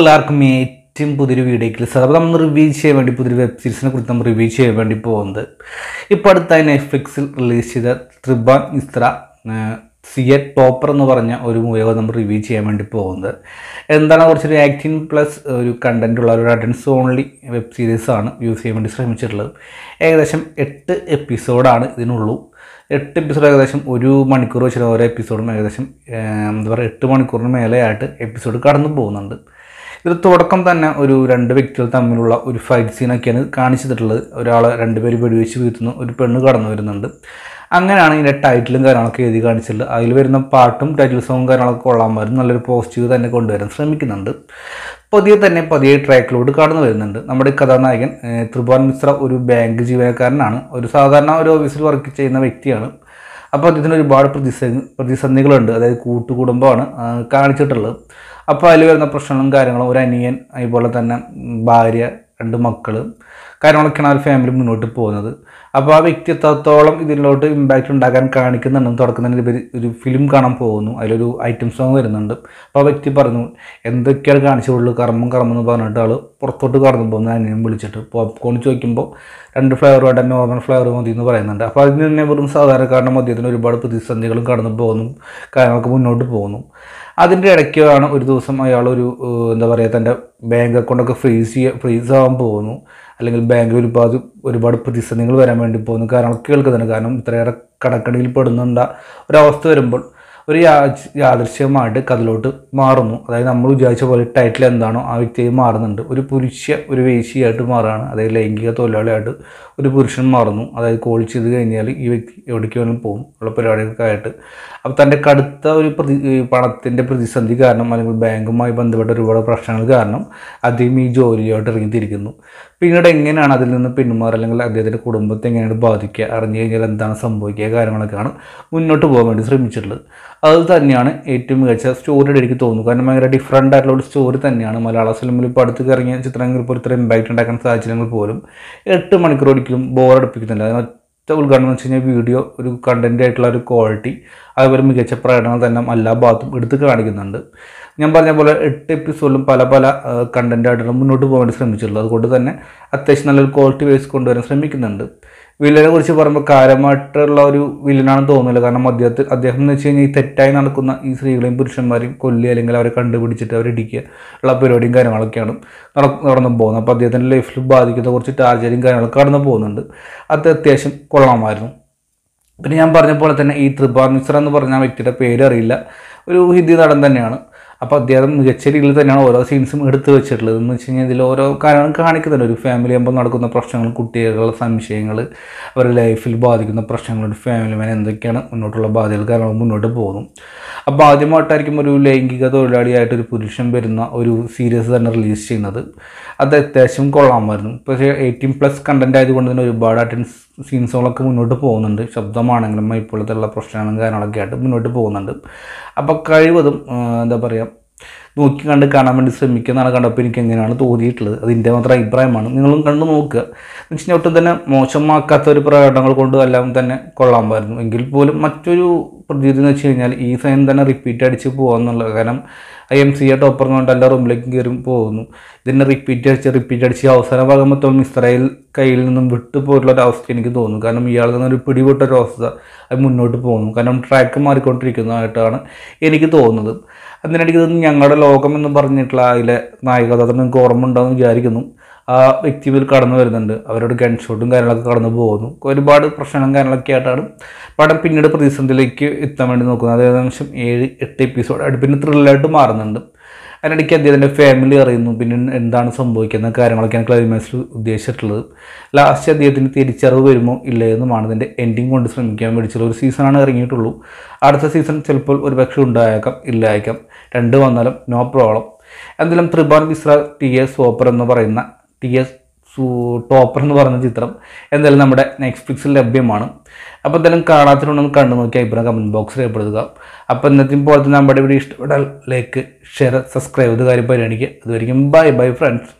എല്ലാവർക്കും ഏറ്റവും പുതിയൊരു വീഡിയോയ്ക്ക് അപ്പോൾ നമ്മൾ റിവ്യൂ ചെയ്യാൻ വേണ്ടി പുതിയൊരു വെബ് സീരീസിനെ കുറിച്ച് നമ്മൾ റിവ്യൂ ചെയ്യാൻ വേണ്ടി പോകുന്നത്. ഇപ്പോൾ അടുത്തായി നെറ്റ്ഫ്ലിക്സിൽ റിലീസ് ചെയ്ത ത്രിബാൻ മിസ്ത്ര സിയ ടോപ്പർ എന്ന് പറഞ്ഞ ഒരു മൂവിയാണ് നമ്മൾ റിവ്യൂ ചെയ്യാൻ വേണ്ടി പോകുന്നത്. എന്താണ് കുറച്ചൊരു ആക്ടിങ് പ്ലസ് ഒരു കണ്ടന്റ് ഉള്ള ഒരു അറ്റൻസ് ഓൺലി വെബ് സീരീസാണ് യൂസ് ചെയ്യാൻ വേണ്ടി ശ്രമിച്ചിട്ടുള്ളത്. ഏകദേശം എട്ട് എപ്പിസോഡാണ് ഇതിനുള്ളൂ. എട്ട് എപ്പിസോഡ് ഏകദേശം ഒരു മണിക്കൂർ വെച്ചിട്ട് ഓരോ എപ്പിസോഡും ഏകദേശം എന്താ പറയുക എട്ട് മണിക്കൂറിന് മേലെയായിട്ട് എപ്പിസോഡ് കടന്നു പോകുന്നുണ്ട്. ഇതിൽ തുടക്കം തന്നെ ഒരു രണ്ട് വ്യക്തികൾ തമ്മിലുള്ള ഒരു ഫൈറ്റ് സീനൊക്കെയാണ് കാണിച്ചിട്ടുള്ളത് ഒരാൾ രണ്ടുപേര് വെടിവെച്ച് വീഴ്ത്തുന്നു ഒരു പെണ്ണ് കടന്നു വരുന്നുണ്ട്. അങ്ങനെയാണ് ഇതിന്റെ ടൈറ്റിലും കാര്യങ്ങളൊക്കെ എഴുതി കാണിച്ചിട്ടുള്ളത്. അതിൽ വരുന്ന പാട്ടും ടൈറ്റിൽ സോങ്ങും കാര്യങ്ങളൊക്കെ കൊള്ളാൻ വരും നല്ലൊരു പോസിറ്റീവ് തന്നെ കൊണ്ടുവരാൻ ശ്രമിക്കുന്നുണ്ട്. പതിയെ തന്നെ പതിയെ ട്രാക്കിലോട് കടന്നു വരുന്നുണ്ട്. നമ്മുടെ കഥാനായകൻ ത്രിഭുവൻ മിശ്ര ഒരു ബാങ്ക് ജീവനക്കാരനാണ്. ഒരു സാധാരണ ഒരു ഓഫീസിൽ വർക്ക് ചെയ്യുന്ന വ്യക്തിയാണ്. അപ്പോൾ അദ്ദേഹത്തിന് ഒരുപാട് പ്രതിസന്ധി പ്രതിസന്ധികളുണ്ട്. അതായത് കൂട്ടുകുടുംബമാണ് കാണിച്ചിട്ടുള്ളത്. അപ്പോൾ അതിൽ വരുന്ന പ്രശ്നങ്ങളും കാര്യങ്ങളും ഒരു അനിയൻ അതുപോലെ തന്നെ ഭാര്യ രണ്ട് മക്കളും കാര്യങ്ങളൊക്കെയാണ് ആ ഫാമിലി മുന്നോട്ട് പോകുന്നത്. അപ്പോൾ ആ വ്യക്തി എത്രത്തോളം ഇതിലോട്ട് ഇമ്പാക്റ്റ് ഉണ്ടാക്കാൻ കാണിക്കുന്നുണ്ടെന്ന് തുടക്കുന്നതിന് ഇവർ ഒരു ഫിലിം കാണാൻ പോകുന്നു. അതിലൊരു ഐറ്റം സോങ് വരുന്നുണ്ട്. അപ്പോൾ ആ വ്യക്തി പറഞ്ഞു എന്തൊക്കെയാണ് കാണിച്ചുള്ളൂ കർമ്മം കർമ്മം എന്ന് പറഞ്ഞിട്ട് ആൾ പുറത്തോട്ട് കടന്നു പോകുന്ന. അനിയനും വിളിച്ചിട്ട് പോപ്കോൺ ചോദിക്കുമ്പോൾ രണ്ട് ഫ്ലേവർ വേണ്ട നോർമൽ ഫ്ലേവർ മതി എന്ന് പറയുന്നുണ്ട്. അപ്പോൾ അതിന് തന്നെ വെറും സാധാരണക്കാരന്റെ മദ്യത്തിന് ഒരുപാട് പ്രതിസന്ധികളും കടന്നു പോകുന്നു. കാര്യങ്ങളൊക്കെ മുന്നോട്ട് പോകുന്നു. അതിന്റെ ഇടയ്ക്കാണ് ഒരു ദിവസം അയാൾ ഒരു എന്താ പറയുക തന്റെ ബാങ്ക് അക്കൗണ്ടൊക്കെ ഫ്രീസ് ചെയ്യുക ഫ്രീസ് ആവാൻ പോകുന്നു. അല്ലെങ്കിൽ ബാങ്കിൽ ഒരുപാട് ഒരുപാട് പ്രതിസന്ധികൾ വരാൻ വേണ്ടി പോകുന്നു. കാരണം കേൾക്കുന്നുണ്ട്. കാരണം ഇത്രയേറെ കടക്കണിയിൽ പെടുന്നുണ്ട. ഒരവസ്ഥ വരുമ്പോൾ ഒരു യാദൃശ്യമായിട്ട് കഥലോട്ട് മാറുന്നു. അതായത് നമ്മൾ വിചാരിച്ച പോലെ ടൈറ്റിൽ എന്താണോ ആ വ്യക്തിയായി മാറുന്നുണ്ട്. ഒരു പുരുഷ ഒരു വേശിയായിട്ട് മാറുകയാണ് അതായത് ലൈംഗിക തൊഴിലാളിയായിട്ട് ഒരു പുരുഷൻ മാറുന്നു. അതായത് കോൾ ചെയ്ത് കഴിഞ്ഞാൽ ഈ വ്യക്തി എവിടേക്ക് വേണം പോകും. ഉള്ള പരിപാടികൾക്കായിട്ട് അപ്പോൾ തന്റെ കടുത്ത ഒരു പ്രതി പണത്തിന്റെ പ്രതിസന്ധി കാരണം അല്ലെങ്കിൽ ബാങ്കുമായി ബന്ധപ്പെട്ട ഒരുപാട് പ്രശ്നങ്ങൾ കാരണം അദ്ദേഹം ഈ ജോലിയായിട്ട് ഇറങ്ങിത്തിരിക്കുന്നു. പിന്നീട് എങ്ങനെയാണ് അതിൽ നിന്ന് പിന്മാറുക? അല്ലെങ്കിൽ അദ്ദേഹത്തിന്റെ കുടുംബത്തെ എങ്ങനെയാണ് ബാധിക്കുക? അറിഞ്ഞു കഴിഞ്ഞാൽ എന്താണ് സംഭവിക്കുക? കാര്യങ്ങളൊക്കെയാണ് മുന്നോട്ട് പോകാൻ വേണ്ടി ശ്രമിച്ചിട്ടുള്ളത്. അത് തന്നെയാണ് ഏറ്റവും മികച്ച സ്റ്റോറിയുടെ എനിക്ക് തോന്നുന്നു കാരണം ഭയങ്കര ഡിഫറന്റ് ആയിട്ടുള്ള ഒരു സ്റ്റോറി തന്നെയാണ്. മലയാള സിനിമയിൽ ഇപ്പോൾ അടുത്ത് ഇറങ്ങിയ ചിത്രങ്ങൾ ഇപ്പോൾ ഇത്ര ഇമ്പാക്റ്റ് ഉണ്ടാക്കാൻ സാഹചര്യങ്ങൾ പോലും എട്ട് മണിക്കൂർ ഒരിക്കലും ബോറടിപ്പിക്കുന്നില്ല ഉദ്ഘാടനം വെച്ച് കഴിഞ്ഞാൽ വീഡിയോ ഒരു കണ്ടന്റ് ആയിട്ടുള്ള ഒരു ക്വാളിറ്റി അതുപോലെ മികച്ച പ്രകടനങ്ങൾ തന്നെ എല്ലാ ഭാഗത്തും എടുത്ത് കാണിക്കുന്നുണ്ട്. ഞാൻ പറഞ്ഞ പോലെ എട്ട് എപ്പിസോഡിലും പല പല കണ്ടന്റ് ആയിട്ടുള്ള മുന്നോട്ട് പോകാൻ ശ്രമിച്ചിട്ടുള്ളത്. അതുകൊണ്ട് തന്നെ അത്യാവശ്യം നല്ലൊരു ക്വാളിറ്റി വൈസ് കൊണ്ടുവരാൻ ശ്രമിക്കുന്നുണ്ട്. വില്ലനെ കുറിച്ച് പറയുമ്പോൾ കാര്യമായിട്ടുള്ള ഒരു വില്ലനാണെന്ന് തോന്നുന്നില്ല. കാരണം അദ്ദേഹത്തിൽ അദ്ദേഹം എന്ന് വെച്ച് കഴിഞ്ഞാൽ ഈ തെറ്റായി നടക്കുന്ന ഈ സ്ത്രീകളെയും പുരുഷന്മാരെയും കൊല്ലുക അല്ലെങ്കിൽ അവരെ കണ്ടുപിടിച്ചിട്ട് അവരെ ഇടിക്കുക ഉള്ള പരിപാടിയും കാര്യങ്ങളൊക്കെയാണ് നട- നടന്നു പോകുന്നത്. അപ്പോൾ അദ്ദേഹത്തിന്റെ ലൈഫിൽ ബാധിക്കുന്ന കുറച്ച് ടാർജറിയും കാര്യങ്ങളൊക്കെ കടന്നു പോകുന്നുണ്ട്. അത് അത്യാവശ്യം കൊള്ളാമായിരുന്നു. പിന്നെ ഞാൻ പറഞ്ഞ പോലെ തന്നെ ഈ ത്രിപാർ മിശ്ര എന്ന് പറഞ്ഞ വ്യക്തിയുടെ പേര് അറിയില്ല. ഒരു ഹിന്ദി നടൻ തന്നെയാണ്. അപ്പോൾ അദ്ദേഹം മികച്ച രീതിയിൽ തന്നെയാണ് ഓരോ സീൻസും എടുത്തു വെച്ചിട്ടുള്ളത്. എന്ന് വെച്ച് കഴിഞ്ഞാൽ ഇതിൽ ഓരോ കാര്യങ്ങളും കാണിക്കുന്നുണ്ട്. ഒരു ഫാമിലി ആകുമ്പോൾ നടക്കുന്ന പ്രശ്നങ്ങൾ കുട്ടികളുടെ സംശയങ്ങൾ അവരുടെ ലൈഫിൽ ബാധിക്കുന്ന പ്രശ്നങ്ങൾ ഒരു ഫാമിലി മാൻ എന്തൊക്കെയാണ് മുന്നോട്ടുള്ള ബാധ്യതകൾ കാര്യങ്ങൾ മുന്നോട്ട് പോകുന്നു. അപ്പോൾ ആദ്യമായിട്ടായിരിക്കും ഒരു ലൈംഗിക തൊഴിലാളിയായിട്ട് ഒരു പുരുഷൻ വരുന്ന ഒരു സീരീസ് തന്നെ റിലീസ് ചെയ്യുന്നത്. അത് അത്യാവശ്യം കൊള്ളാമായിരുന്നു. പക്ഷേ എയ്റ്റീൻ പ്ലസ് കണ്ടന്റ് ആയതുകൊണ്ട് തന്നെ ഒരുപാട് അറ്റൻസ് സീൻസുകളൊക്കെ മുന്നോട്ട് പോകുന്നുണ്ട്. ശബ്ദമാണെങ്കിലും ഇപ്പോഴത്തുള്ള പ്രശ്നങ്ങളും കാര്യങ്ങളൊക്കെ ആയിട്ട് മുന്നോട്ട് പോകുന്നുണ്ട്. അപ്പോൾ കഴിവതും എന്താ പറയുക നോക്കി കണ്ട് കാണാൻ വേണ്ടി ശ്രമിക്കുന്നതാണ് കണ്ടപ്പോൾ എനിക്ക് എങ്ങനെയാണ് തോന്നിയിട്ടുള്ളത്? അതിന്റെ മാത്രം അഭിപ്രായമാണ്. നിങ്ങളും കണ്ടു നോക്കുക. എന്ന് വെച്ചാൽ ഒട്ടും തന്നെ മോശമാക്കാത്ത ഒരു പ്രകടനങ്ങൾ കൊണ്ട് എല്ലാം തന്നെ കൊള്ളാമായിരുന്നു. എങ്കിൽ പോലും മറ്റൊരു പ്രതീതി എന്ന് വെച്ച് കഴിഞ്ഞാൽ ഈ സൈൻ തന്നെ റിപ്പീറ്റ് അടിച്ച് പോകാമെന്നുള്ള കാരണം I M C A topper കൊണ്ട് എല്ലാ റൂമിലേക്കും കയറി പോകുന്നു. ഇതിനെ റിപ്പീറ്റ് അടിച്ച് റിപ്പീറ്റ് അടിച്ച് അവസാന ഭാഗമത്തോളം ഇസ്രായേൽ കയ്യിൽ നിന്നും വിട്ടുപോയിട്ടുള്ള ഒരു അവസ്ഥ എനിക്ക് തോന്നുന്നു. കാരണം ഇയാളിൽ നിന്നൊരു പിടിപെട്ട ഒരു അവസ്ഥ അത് മുന്നോട്ട് പോകുന്നു. കാരണം ട്രാക്ക് മാറിക്കൊണ്ടിരിക്കുന്നതായിട്ടാണ് എനിക്ക് തോന്നുന്നത്. അതിനിടയ്ക്ക് ഞങ്ങളുടെ ലോകം എന്ന് പറഞ്ഞിട്ടുള്ള അതിലെ നായിക നിങ്ങൾക്ക് ഓർമ്മ ഉണ്ടാകുമെന്ന് വിചാരിക്കുന്നു. ആ വ്യക്തി ഇതിൽ കടന്നു വരുന്നുണ്ട്. അവരോട് ഗൺഷോട്ടും കാര്യങ്ങളൊക്കെ കടന്നു പോകുന്നു. ഒരുപാട് പ്രശ്നങ്ങളും കാര്യങ്ങളൊക്കെ ആയിട്ടാണ് പടം പിന്നീട് പ്രതിസന്ധിയിലേക്ക് എത്താൻ വേണ്ടി നോക്കുന്നത്. അത് ഏകദേശം ഏഴ് എട്ട് എപ്പിസോഡ് പിന്നെ ത്രില്ലായിട്ട് മാറുന്നുണ്ട്. അതിനിടയ്ക്ക് അദ്ദേഹത്തിന്റെ ഫാമിലി അറിയുന്നു. പിന്നെ എന്താണ് സംഭവിക്കുന്ന കാര്യങ്ങളൊക്കെയാണ് ക്ലൈമാക്സിൽ ഉദ്ദേശിച്ചിട്ടുള്ളത്. ലാസ്റ്റ് അദ്ദേഹത്തിന് തിരിച്ചറിവ് വരുമോ ഇല്ലേ എന്നുമാണ് ഇതിന്റെ എൻഡിങ് കൊണ്ട് ശ്രമിക്കാൻ മേടിച്ചുള്ള ഒരു സീസണാണ് ഇറങ്ങിയിട്ടുള്ളൂ. അടുത്ത സീസൺ ചിലപ്പോൾ ഒരു പക്ഷേ ഉണ്ടായേക്കാം ഇല്ലായേക്കാം. രണ്ട് വന്നാലും നോ പ്രോബ്ലം എന്തായാലും ത്രിപാൻ മിശ്ര ടി എസ് സോപ്പർ എന്ന് പറയുന്ന ടി എസ് സൂ ടോപ്പർ എന്ന് പറയുന്ന ചിത്രം എന്തായാലും നമ്മുടെ നെറ്റ്ഫ്ലിക്സിൽ ലഭ്യമാണ്. അപ്പോൾ എന്തായാലും കാണാത്തിട്ടുണ്ടെന്ന് കണ്ടു നോക്കി അഭിപ്രായം കമന്റ് ബോക്സ് രേഖപ്പെടുത്തുക. അപ്പോൾ ഇന്നത്തെ പോലെ തന്നെ നമ്മുടെ വീഡിയോ ഇഷ്ടപ്പെട്ടാൽ ലൈക്ക് ഷെയർ സബ്സ്ക്രൈബ് ചെയ്ത് കാര്യം പരിഗണിക്കുക. അതുവരെയും ബൈ ബൈ ഫ്രണ്ട്സ്